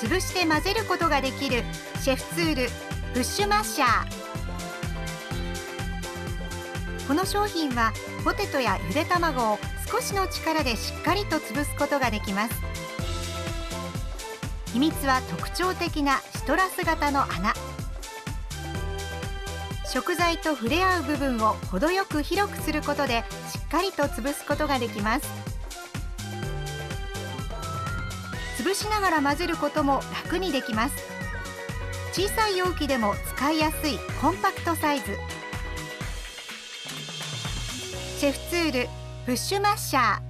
潰して混ぜることができるシェフツールプッシュマッシャー。この商品はポテトやゆで卵を少しの力でしっかりと潰すことができます。秘密は特徴的なシトラス型の穴。食材と触れ合う部分を程よく広くすることでしっかりと潰すことができます。潰しながら混ぜることも楽にできます。小さい容器でも使いやすいコンパクトサイズ。シェフツールプッシュマッシャー。